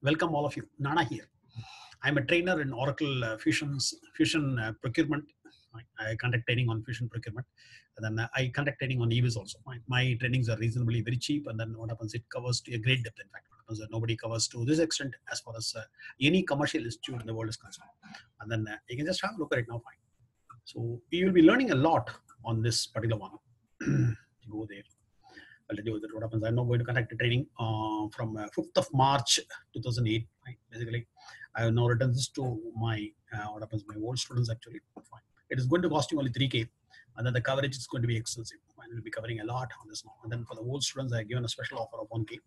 Welcome all of you. Nana here. I'm a trainer in Oracle uh, Fusion's Fusion uh, procurement. I, I conduct training on Fusion procurement, and then uh, I conduct training on EBS also. My, my trainings are reasonably very cheap, and then what happens? It covers to a great depth. In fact, what happens? That nobody covers to this extent as far as uh, any commercial institute in the world is concerned. And then uh, you can just have a look at it now. Fine. So you will be learning a lot on this particular one. Go there. I'll tell you that what happens. I'm now going to conduct a training uh, from uh, 5th of March 2008. Right? Basically, I have now written this to my uh, what happens my old students actually. It is going to cost you only 3k, and then the coverage is going to be extensive. Fine. We'll be covering a lot on this now. And then for the old students, I have given a special offer of 1k.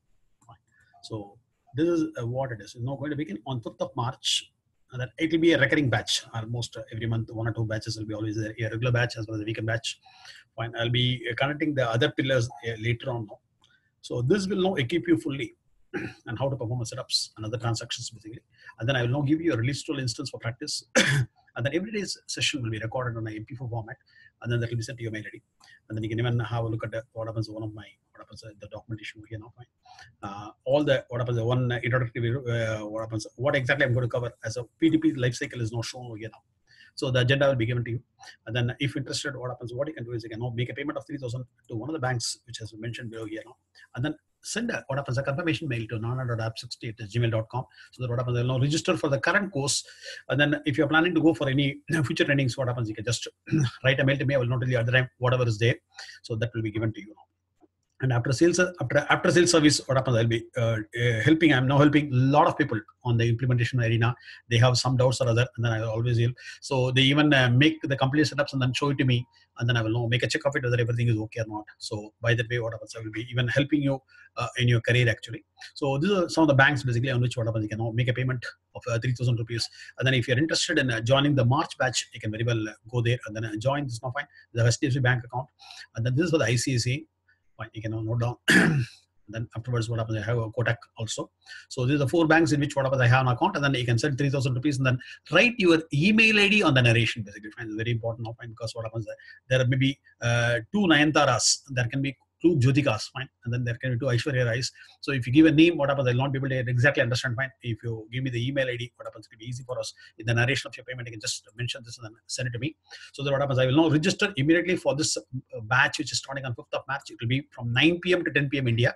Fine. So this is uh, what it is. It's now going to begin on 5th of March. And then it will be a recurring batch. Almost uh, every month, one or two batches will be always there. A regular batch as well as a weekend batch fine i'll be connecting the other pillars later on so this will now equip you fully and how to perform setups and other transactions basically. And then i will now give you a release tool instance for practice. And then every day's session will be recorded on a mp4 format and then that will be sent to your mail id and then you can even have a look at what happens one of my what happens the documentation here now uh, all the what happens the one introductory uh, what happens what exactly i'm going to cover as a P2P life cycle is now shown here now so the agenda will be given to you. And then if interested, what happens, what you can do is you can now make a payment of 3000 to one of the banks, which has been mentioned below here now. And then send a, what happens, a confirmation mail to nana.apps60 at gmail.com. So that what happens, they'll now register for the current course. And then if you're planning to go for any future trainings, what happens, you can just write a mail to me. I will not tell you at the time, whatever is there. So that will be given to you now and after sales after after sales service what happens? I'll be uh, uh, helping. I'm now helping a lot of people on the implementation arena. They have some doubts or other and then i always help so they even uh, make the complete setups and then show it to me and then i will know make a check of it whether everything is okay or not. So by that way what happens? I will be even helping you uh, in your career actually. So these are some of the banks basically on which what happens? You can now make a payment of uh, 3000 rupees. And then if you're interested in uh, joining the march batch you can very well go there and then join. This is not fine. The HDFC bank account. And then this is for the ICICI you can note down. then afterwards, what happens? I have a Kotak also. So these are the four banks in which what happens? I have an account, and then you can send three thousand rupees, and then write your email ID on the narration. Basically, it's very important now, because what happens? There may be uh, two Nayantaras. There can be two Jyotikas, fine, and then there can be two Aishwarya Rais. So if you give a name, what happens? I'll not be able to exactly understand, fine. If you give me the email ID, what happens? It'll be easy for us. In the narration of your payment, you can just mention this and then send it to me. So that what happens? I will now register immediately for this uh, batch, which is starting on 5th of March. It will be from 9 p.m. to 10 p.m. India,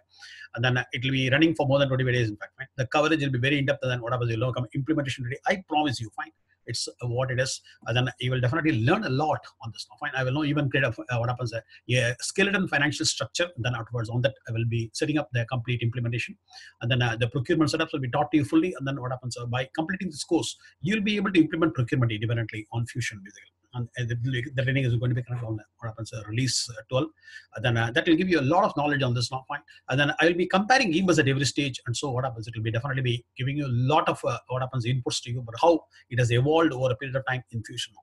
and then it will be running for more than 25 days. In fact, fine. the coverage will be very in depth, and then what happens? You'll know come implementation ready. I promise you, fine it's what it is and then you will definitely learn a lot on this fine i will not even create a, uh, what happens a, a, skeleton financial structure and then afterwards on that i will be setting up the complete implementation. And then uh, the procurement setups will be taught to you fully. And then what happens uh, by completing this course you'll be able to implement procurement independently on fusion and the, the training is going to be kind of on what happens uh, release uh, 12 and then uh, that will give you a lot of knowledge on this now and then i will be comparing EBS at every stage and so what happens it will be definitely be giving you a lot of uh, what happens inputs to you but how it has evolved over a period of time in fusion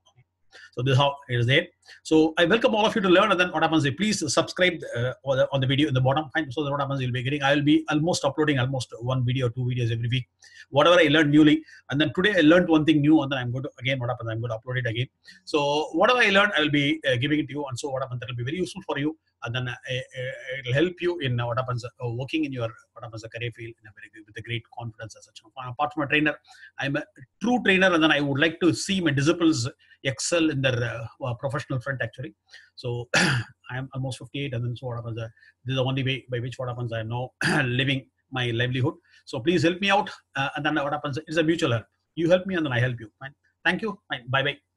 so this is how it is there. So I welcome all of you to learn. And then what happens is please subscribe uh, on, the, video in the bottom. So that what happens you'll be getting. I will be almost uploading almost one video, two videos every week. Whatever I learned newly. And then today I learned one thing new. And then I'm going to again what happens I'm going to upload it again. So whatever I learned I will be uh, giving it to you. And so what happens that will be very useful for you. And then uh, uh it will help you in what happens uh, working in your what happens a career field in a very with a great confidence as such. Apart from a trainer, I'm a true trainer, and then I would like to see my disciples excel in their uh, uh, professional front actually. So I am almost 58, and then so what happens? Uh, this is the only way by which what happens. I am now living my livelihood. So please help me out, uh, and then what happens? It's a mutual help. You help me, and then I help you. Fine. Thank you. Fine. Bye bye.